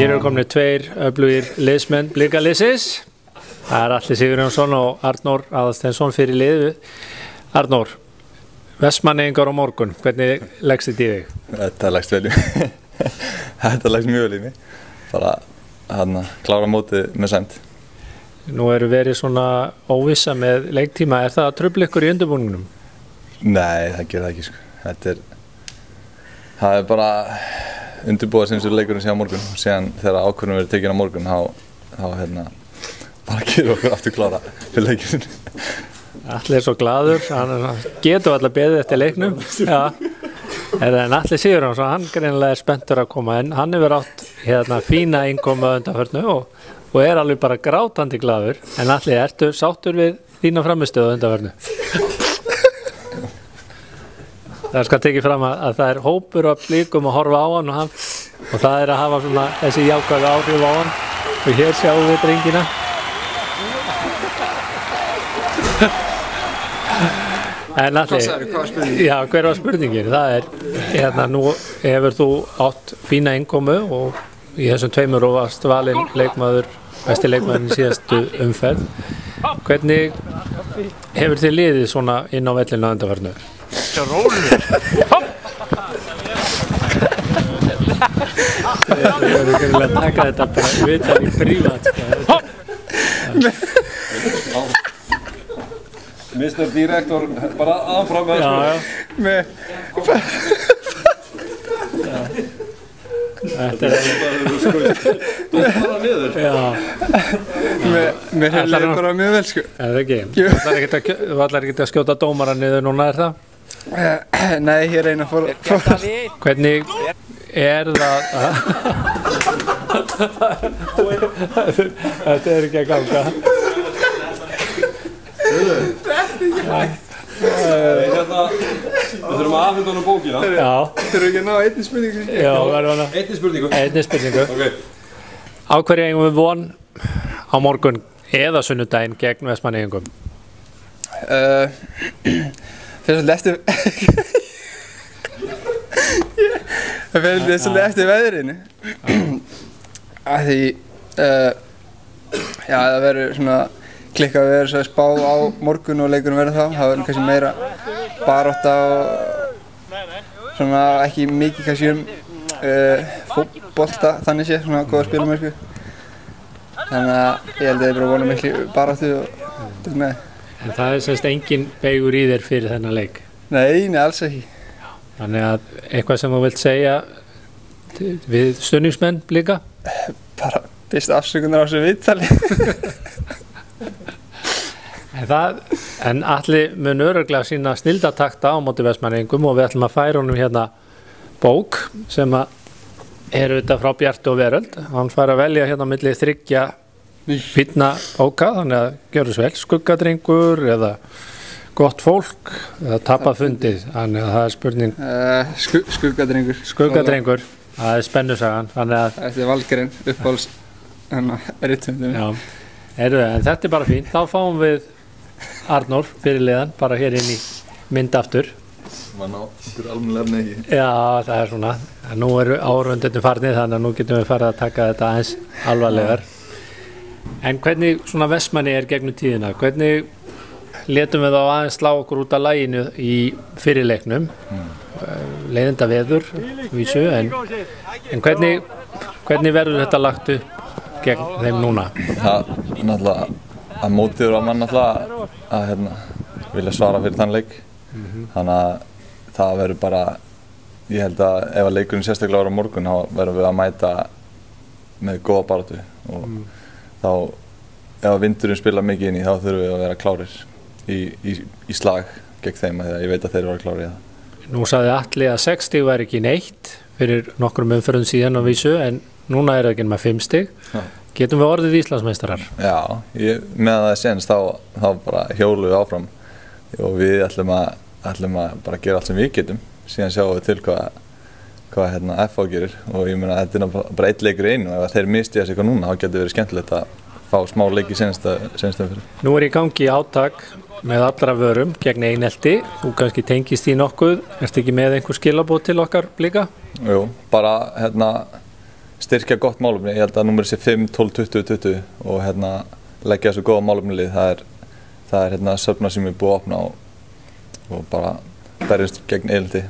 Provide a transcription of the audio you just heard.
Hér eru komin tveir öflugir liðsmenn blíkaliðsis. Það er Alli Sigurjónsson og Arnór Aðastensson fyrir liðu. Arnór, Vestmannegingar á morgun, hvernig leggst þetta í þig? Þetta leggst vel í mig. Þetta leggst mjög vel í mig. Bara hann að klára mótið með sæmt. Nú eru verið svona óvissa með leiktíma. Er það að tröfla ykkur í undirbúningunum? Nei, það ger það ekki sko. Þetta er, það er bara undirbúað sem þessu leikurinn á morgun. Síðan þegar ákvörðum verið tekinn á morgun, þá, þá hérna, bara gerum okkur aftur klára fyrir leikinn. Allir er svo gladur, getur allar beðið eftir leiknum. Já. En Alli Sigurjónsson, hann greinlega er spenntur að koma en hann hefur átt hérna fína innkomu undanförnu og, og er alveg bara grátandi gladur. En Alli, ertu sáttur við þína framistöðu undanförnu? Það skal tekið fram að, að það er hópur af blíkum að horfa á hann og, hann og það er að hafa svona þessi jákvæðu áhrif á hann og hér sjáum við drengina. En allir, já, hver var spurningin? Það er, hérna, nú hefur þú átt fína innkomu og í þessum tveimur og varst valinn leikmaður, besti leikmaðurinn síðastu umferð. Hvernig hefur þið liðið svona inn á vellinu að undarvarnu? Svo rólir. Við verðum ekki að taka þetta bara viðtal í prívat. Sko. Mr. Director, bara aðfram með Já, já. Með, Þetta er, bara niður. já, með, með Ætlarðu- hefðið bara mjög vel sko. er það ekki? Þú ætlar ekkert að, þú skjóta dómara niður núna, er það? Eh, Nei, að fóra, fóra Hvernig er það að... Þetta er ekki að ganga. Hérna, við þurfum að afhenda honum bókina. Já, Þurfum ekki að ná einni spurningu já, verðum hana. Einni spurningu. Einni spurningu. Ok, Á hverju eigum við von á morgun eða sunnudaginn gegn Vestmanneigingum? uh, Fyrir svolítið eftir Það fyrir eftir veðrinu. Að því uh, já, það verður svona klikkað að vera svo spá á morgun og leikunum verður þá það verður kannski meira barótta og svona ekki mikið kannski um uh, fótbolta þannig sé, svona góða spilumörku þannig að ég held að ég bara vona miklu baróttu og þetta með En það er semst engin beigur í þér fyrir þennan leik. Nei, nei, alls ekki Þannig að eitthvað sem þú vilt segja við stunningsmenn líka? bara fyrst afsökunar á þessu viðtali En, það, en allir mun öruglega sína snildatakta á móti vestmanningum og við ætlum að færa honum hérna bók sem að er auðvitað frá Bjartu og Veröld. Hann fær að velja hérna á milli þryggja fínna bóka, þannig að gjöru svo vel, skuggadrengur eða gott fólk eða tapað fundið, þannig að það er spurning uh, sku, Skuggadrengur skuggadrengur, það er spennusagan, þannig að Þetta er Valgerinn, rittumdum Já, heyrðu, en þetta er bara fínt. Þá fáum við Arnór fyrir liðan, bara hér inn í mynd aftur. Man á ykkur almennilega negi. Já, það er svona. Nú eru árundinu farnið þannig að nú getum við farið að taka þetta aðeins alvarlegar. En hvernig svona vestmanni er gegnum tíðina? Hvernig letum við þá aðeins slá okkur út af læginu í fyrirleiknum? Leiðinda veður, vísu, en, en hvernig, hvernig verður þetta lagt upp gegn þeim núna? Það er náttúrulega að mótiður á mann náttúrulega að hérna, vilja svara fyrir þann leik. Þannig að það verður bara, ég held að ef að leikurinn sérstaklega ára á morgun þá verðum við að mæta með góða baratu og þá ef vindurinn spila mikið inn í þá þurfum við að vera klárir í, í, í slag gegn þeim að ég veit að þeir eru að klári í það. Nú saði Alli að 6 stig væri ekki neitt fyrir nokkrum umförðum síðan á vísu en núna er það ekki með 5 stig. Já. Getum við orðið Íslandsmeistarar? Já, ég, meðan það er senst þá, þá bara hjólum við áfram og við ætlum að, ætlum að bara gera allt sem við getum síðan sjáum við til hvað, hvað hérna, FH gerir og ég meina þetta er bara eitt leikur í einu og ef þeir misti þessi eitthvað núna þá getur verið skemmtilegt að fá smá leik í sensta umfyrir. Nú er í gangi átak með allra vörum gegn einelti. Þú kannski tengist í nokkuð. Ertu ekki með einhver skilabót til okkar líka? Jú, bara hérna styrkja gott málumni, ég held að nummer sé 5, 12, 20, 20 og hérna leggja þessu góða málumnilið, það er, það er hérna söfna sem er búið að opna og, og bara berjast gegn eildi.